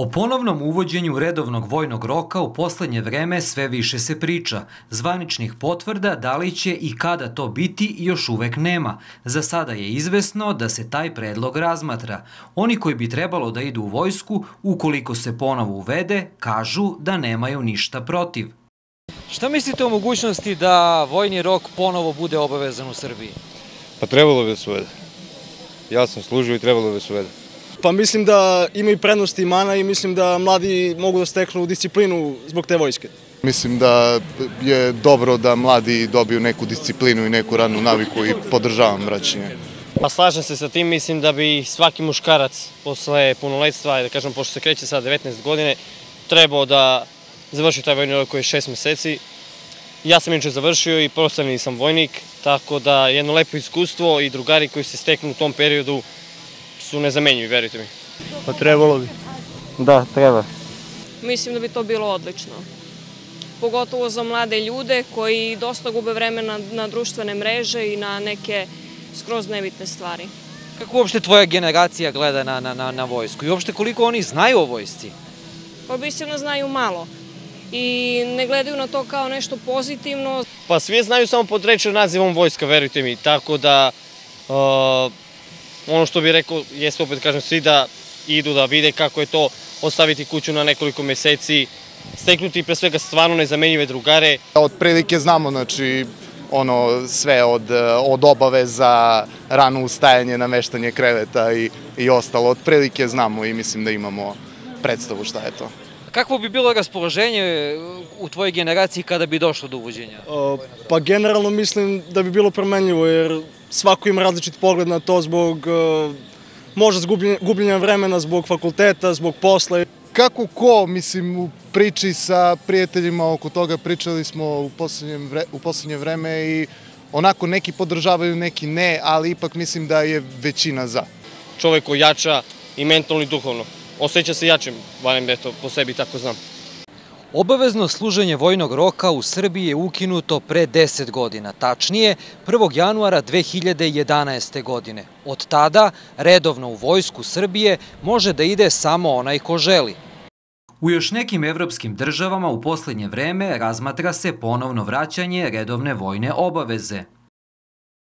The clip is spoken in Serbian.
O ponovnom uvođenju redovnog vojnog roka u poslednje vreme sve više se priča. Zvaničnih potvrda da li će i kada to biti još uvek nema. Za sada je izvesno da se taj predlog razmatra. Oni koji bi trebalo da idu u vojsku, ukoliko se ponovo uvede, kažu da nemaju ništa protiv. Šta mislite o mogućnosti da vojni rok ponovo bude obavezan u Srbiji? Pa trebalo bi da se uvede. Ja sam služio i trebalo bi da se uvede. Pa mislim da imaju prednosti i mana i mislim da mladi mogu da steknu disciplinu zbog te vojske. Mislim da je dobro da mladi dobiju neku disciplinu i neku radnu naviku i podržavam vraćanje. Pa slažem se sa tim, mislim da bi svaki muškarac posle punoletstva, da kažem, pošto se kreće sa 19 godine, trebao da završi taj vojni rok koji je 6 meseci. Ja sam inače završio i profesionalni sam vojnik, tako da jedno lepo iskustvo i drugari koji se steknu u tom periodu su nezamenjivi, verujte mi. Pa trebalo bi. Da, treba. Mislim da bi to bilo odlično. Pogotovo za mlade ljude koji dosta gube vremena na društvene mreže i na neke skroz nebitne stvari. Kako uopšte tvoja generacija gleda na, na, na, na vojsku i uopšte koliko oni znaju o vojsci? Pa mislim da znaju malo i ne gledaju na to kao nešto pozitivno. Pa svi znaju samo pod rečer nazivom vojska, verujte mi, tako da uh, ono što bih rekao jeste opet kažem svi da idu da vide kako je to ostaviti kuću na nekoliko meseci, steknuti pre svega stvarno nezamenjive drugare. Od prilike znamo, znači, ono sve od, od obaveza, rano ustajanje, nameštanje kreveta i, i ostalo. Od prilike znamo i mislim da imamo predstavu šta je to. Kakvo bi bilo raspoloženje u tvojoj generaciji kada bi došlo do uvođenja? Pa generalno mislim da bi bilo promenljivo jer svako ima različit pogled na to zbog možda gubljenja vremena, zbog fakulteta, zbog posla. Kako ko, mislim, u priči sa prijateljima oko toga pričali smo u poslednje, vre, u poslednje vreme i onako neki podržavaju, neki ne, ali ipak mislim da je većina za. Čovek ojača i mentalno i duhovno. Osjeća se jačim, valjam eto, po sebi tako znam. Obavezno služenje vojnog roka u Srbiji je ukinuto pre 10 godina, tačnije 1. januara 2011. godine. Od tada redovno u vojsku Srbije može da ide samo onaj ko želi. U još nekim evropskim državama u poslednje vreme razmatra se ponovno vraćanje redovne vojne obaveze.